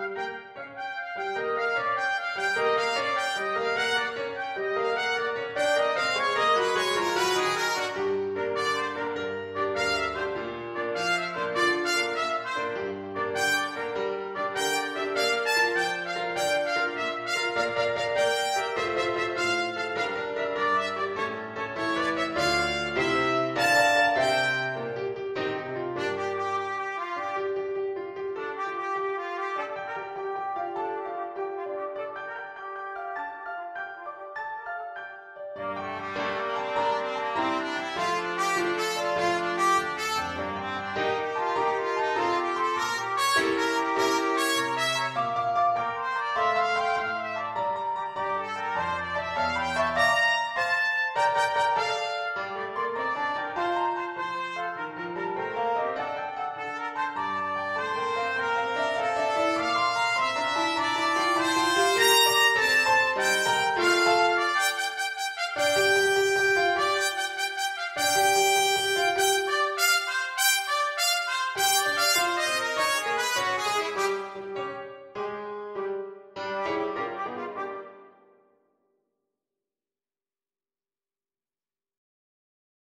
Thank you. Bye.